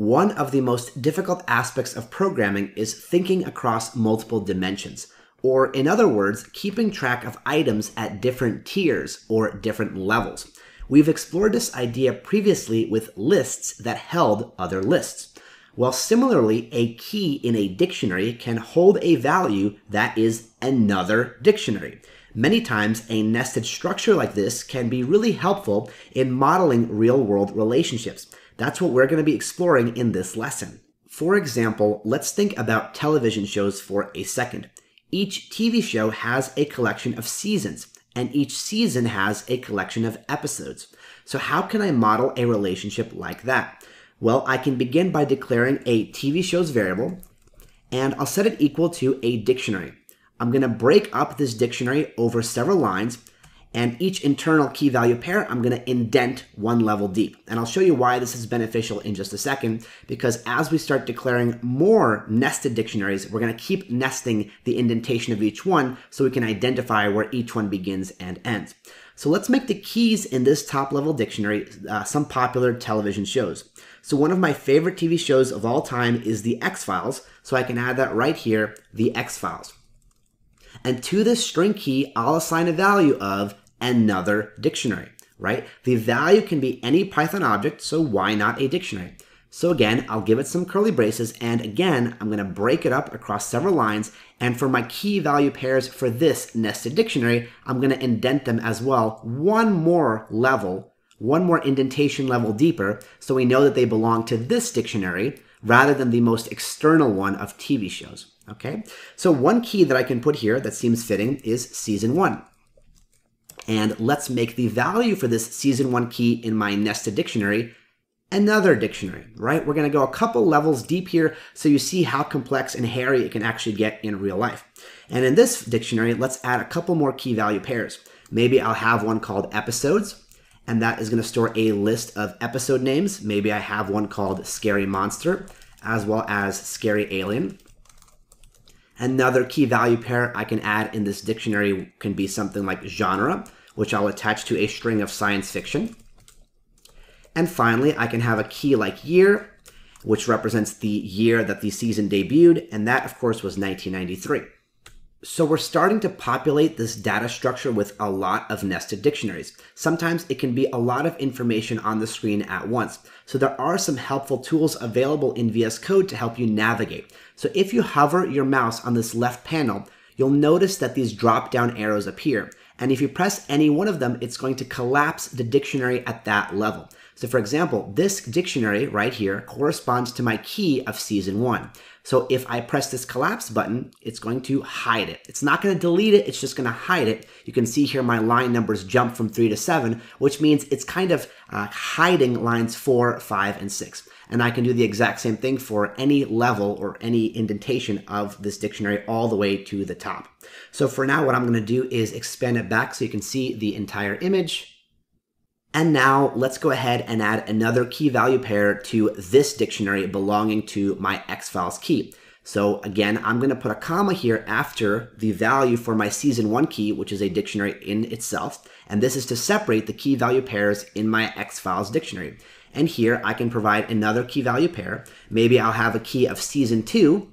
One of the most difficult aspects of programming is thinking across multiple dimensions, or in other words, keeping track of items at different tiers or different levels. We've explored this idea previously with lists that held other lists. Well, similarly, a key in a dictionary can hold a value that is another dictionary. Many times, a nested structure like this can be really helpful in modeling real world relationships. That's what we're going to be exploring in this lesson. For example, let's think about television shows for a second. Each TV show has a collection of seasons, and each season has a collection of episodes. So, how can I model a relationship like that? Well, I can begin by declaring a TV show's variable, and I'll set it equal to a dictionary. I'm going to break up this dictionary over several lines and each internal key value pair, I'm going to indent one level deep. And I'll show you why this is beneficial in just a second, because as we start declaring more nested dictionaries, we're going to keep nesting the indentation of each one so we can identify where each one begins and ends. So let's make the keys in this top level dictionary uh, some popular television shows. So one of my favorite TV shows of all time is The X-Files, so I can add that right here, The X-Files. And to this string key, I'll assign a value of another dictionary, right? The value can be any Python object, so why not a dictionary? So again, I'll give it some curly braces, and again, I'm gonna break it up across several lines, and for my key value pairs for this nested dictionary, I'm gonna indent them as well one more level, one more indentation level deeper, so we know that they belong to this dictionary rather than the most external one of TV shows, okay? So one key that I can put here that seems fitting is season one. And let's make the value for this season one key in my nested dictionary another dictionary, right? We're going to go a couple levels deep here so you see how complex and hairy it can actually get in real life. And in this dictionary, let's add a couple more key value pairs. Maybe I'll have one called episodes, and that is going to store a list of episode names. Maybe I have one called scary monster, as well as scary alien. Another key value pair I can add in this dictionary can be something like genre, which I'll attach to a string of science fiction. And finally, I can have a key like year, which represents the year that the season debuted, and that, of course, was 1993. So we're starting to populate this data structure with a lot of nested dictionaries. Sometimes it can be a lot of information on the screen at once. So there are some helpful tools available in VS Code to help you navigate. So if you hover your mouse on this left panel, you'll notice that these drop down arrows appear. And if you press any one of them, it's going to collapse the dictionary at that level. So for example, this dictionary right here corresponds to my key of season one. So if I press this collapse button, it's going to hide it. It's not going to delete it, it's just going to hide it. You can see here my line numbers jump from three to seven, which means it's kind of uh, hiding lines four, five, and six. And I can do the exact same thing for any level or any indentation of this dictionary all the way to the top. So for now, what I'm going to do is expand it back so you can see the entire image. And now let's go ahead and add another key value pair to this dictionary belonging to my X-Files key. So again, I'm going to put a comma here after the value for my season one key, which is a dictionary in itself. And this is to separate the key value pairs in my X-Files dictionary. And here I can provide another key value pair. Maybe I'll have a key of season two,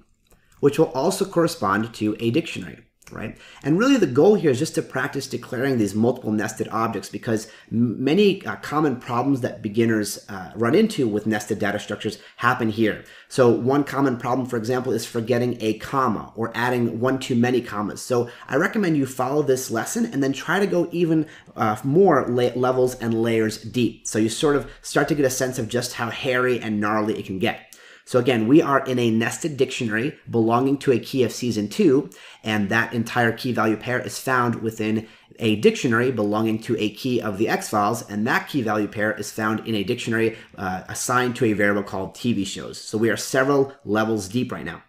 which will also correspond to a dictionary right? And really the goal here is just to practice declaring these multiple nested objects because many uh, common problems that beginners uh, run into with nested data structures happen here. So one common problem, for example, is forgetting a comma or adding one too many commas. So I recommend you follow this lesson and then try to go even uh, more levels and layers deep. So you sort of start to get a sense of just how hairy and gnarly it can get. So again, we are in a nested dictionary belonging to a key of season two, and that entire key value pair is found within a dictionary belonging to a key of the X-Files, and that key value pair is found in a dictionary uh, assigned to a variable called TV shows. So we are several levels deep right now.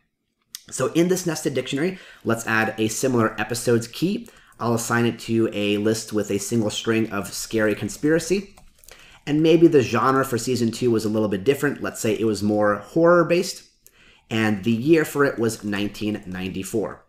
So in this nested dictionary, let's add a similar episodes key. I'll assign it to a list with a single string of scary conspiracy and maybe the genre for season two was a little bit different. Let's say it was more horror based, and the year for it was 1994.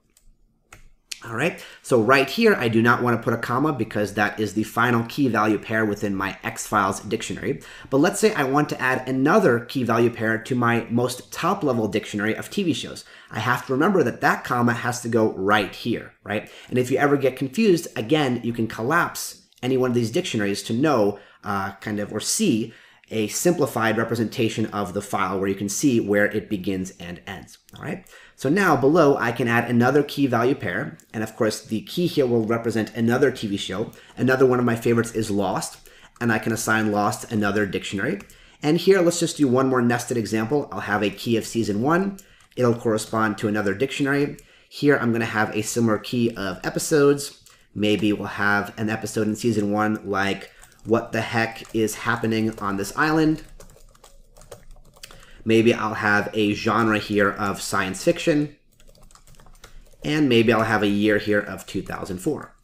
All right, so right here, I do not want to put a comma because that is the final key value pair within my X-Files dictionary. But let's say I want to add another key value pair to my most top level dictionary of TV shows. I have to remember that that comma has to go right here, right? And if you ever get confused, again, you can collapse any one of these dictionaries to know uh, kind of or see a simplified representation of the file where you can see where it begins and ends, all right? So now below, I can add another key value pair. And of course, the key here will represent another TV show. Another one of my favorites is Lost. And I can assign Lost another dictionary. And here, let's just do one more nested example. I'll have a key of season one. It'll correspond to another dictionary. Here, I'm going to have a similar key of episodes. Maybe we'll have an episode in season one like What the Heck is Happening on This Island? Maybe I'll have a genre here of science fiction. And maybe I'll have a year here of 2004.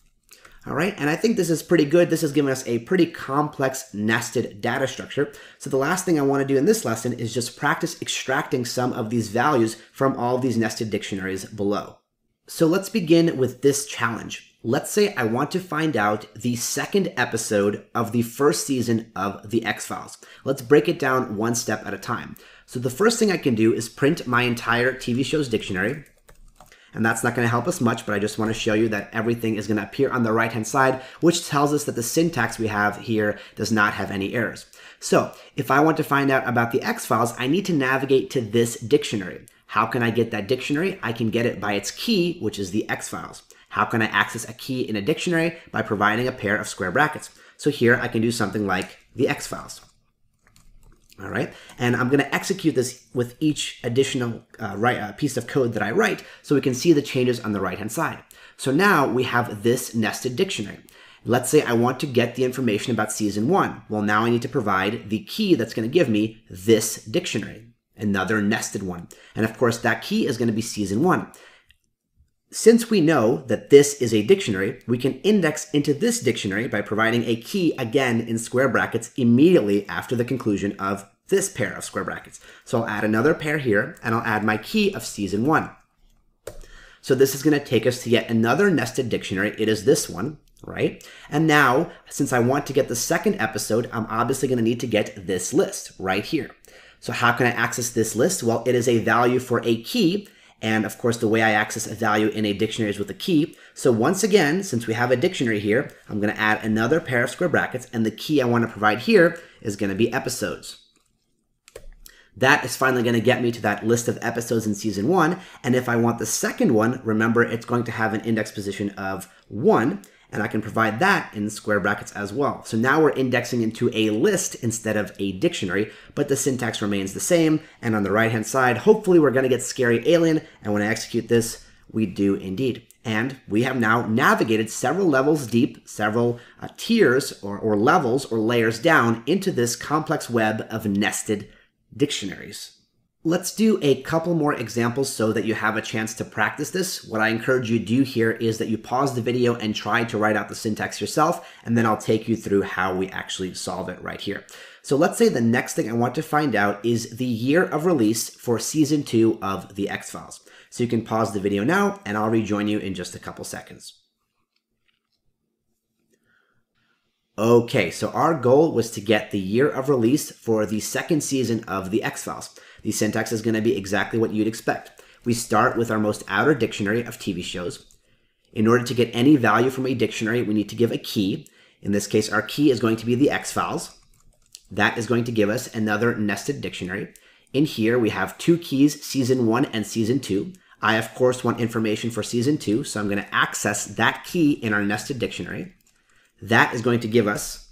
All right, and I think this is pretty good. This has given us a pretty complex nested data structure. So the last thing I want to do in this lesson is just practice extracting some of these values from all these nested dictionaries below. So let's begin with this challenge. Let's say I want to find out the second episode of the first season of The X-Files. Let's break it down one step at a time. So the first thing I can do is print my entire TV shows dictionary. And that's not going to help us much, but I just want to show you that everything is going to appear on the right-hand side, which tells us that the syntax we have here does not have any errors. So if I want to find out about the X-Files, I need to navigate to this dictionary. How can I get that dictionary? I can get it by its key, which is the X-Files. How can I access a key in a dictionary? By providing a pair of square brackets. So here I can do something like the X-Files. All right, and I'm going to execute this with each additional uh, uh, piece of code that I write so we can see the changes on the right-hand side. So now we have this nested dictionary. Let's say I want to get the information about season one. Well, now I need to provide the key that's going to give me this dictionary, another nested one. And of course, that key is going to be season one. Since we know that this is a dictionary, we can index into this dictionary by providing a key again in square brackets immediately after the conclusion of this pair of square brackets. So I'll add another pair here and I'll add my key of season one. So this is going to take us to yet another nested dictionary. It is this one, right? And now, since I want to get the second episode, I'm obviously going to need to get this list right here. So how can I access this list? Well, it is a value for a key and of course, the way I access a value in a dictionary is with a key. So once again, since we have a dictionary here, I'm going to add another pair of square brackets. And the key I want to provide here is going to be episodes. That is finally going to get me to that list of episodes in season one. And if I want the second one, remember it's going to have an index position of one and I can provide that in square brackets as well. So now we're indexing into a list instead of a dictionary, but the syntax remains the same. And on the right-hand side, hopefully we're gonna get scary alien, and when I execute this, we do indeed. And we have now navigated several levels deep, several uh, tiers or, or levels or layers down into this complex web of nested dictionaries. Let's do a couple more examples so that you have a chance to practice this. What I encourage you to do here is that you pause the video and try to write out the syntax yourself, and then I'll take you through how we actually solve it right here. So let's say the next thing I want to find out is the year of release for season two of The X-Files. So you can pause the video now, and I'll rejoin you in just a couple seconds. Okay, so our goal was to get the year of release for the second season of The X-Files. The syntax is going to be exactly what you'd expect. We start with our most outer dictionary of TV shows. In order to get any value from a dictionary, we need to give a key. In this case, our key is going to be the X-Files. That is going to give us another nested dictionary. In here, we have two keys, season one and season two. I, of course, want information for season two, so I'm going to access that key in our nested dictionary. That is going to give us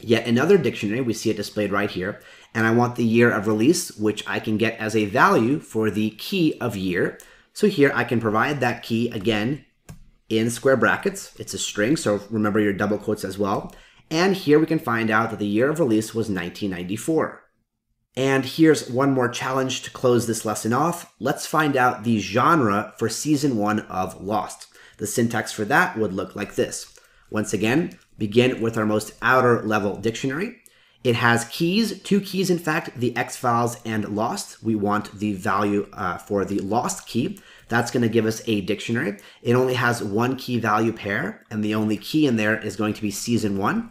yet another dictionary. We see it displayed right here and I want the year of release, which I can get as a value for the key of year. So here I can provide that key again in square brackets. It's a string, so remember your double quotes as well. And here we can find out that the year of release was 1994. And here's one more challenge to close this lesson off. Let's find out the genre for season one of Lost. The syntax for that would look like this. Once again, begin with our most outer level dictionary. It has keys, two keys in fact, the X-Files and Lost. We want the value uh, for the Lost key. That's going to give us a dictionary. It only has one key value pair, and the only key in there is going to be season one.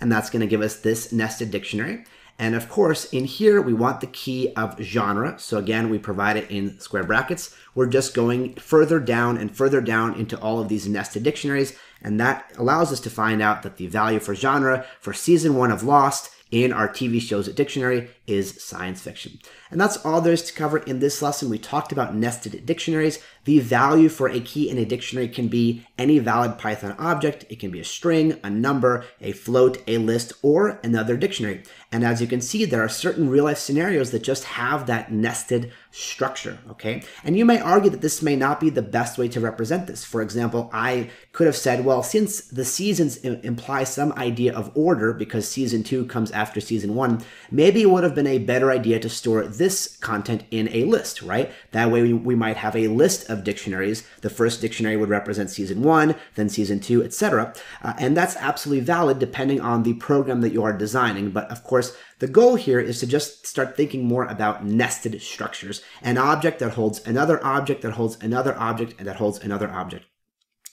And that's going to give us this nested dictionary. And of course, in here, we want the key of genre. So again, we provide it in square brackets. We're just going further down and further down into all of these nested dictionaries. And that allows us to find out that the value for genre for season one of Lost in our TV shows at dictionary is science fiction. And that's all there is to cover in this lesson. We talked about nested dictionaries. The value for a key in a dictionary can be any valid Python object. It can be a string, a number, a float, a list, or another dictionary. And as you can see, there are certain real life scenarios that just have that nested structure, okay? And you may argue that this may not be the best way to represent this. For example, I could have said, well, since the seasons imply some idea of order because season two comes after season one, maybe it would have been a better idea to store this content in a list, right? That way we, we might have a list of dictionaries. The first dictionary would represent season one, then season two, etc. Uh, and that's absolutely valid depending on the program that you are designing. But of course, the goal here is to just start thinking more about nested structures. An object that holds another object that holds another object and that holds another object.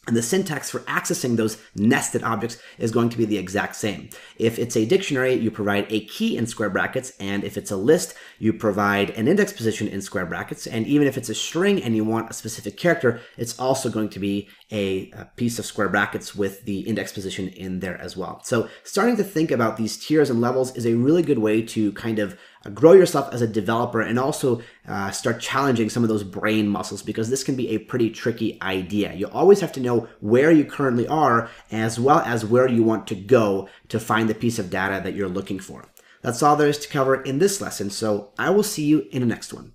And the syntax for accessing those nested objects is going to be the exact same. If it's a dictionary, you provide a key in square brackets, and if it's a list, you provide an index position in square brackets. And even if it's a string and you want a specific character, it's also going to be a, a piece of square brackets with the index position in there as well. So starting to think about these tiers and levels is a really good way to kind of grow yourself as a developer and also uh, start challenging some of those brain muscles because this can be a pretty tricky idea. You always have to know where you currently are as well as where you want to go to find the piece of data that you're looking for. That's all there is to cover in this lesson, so I will see you in the next one.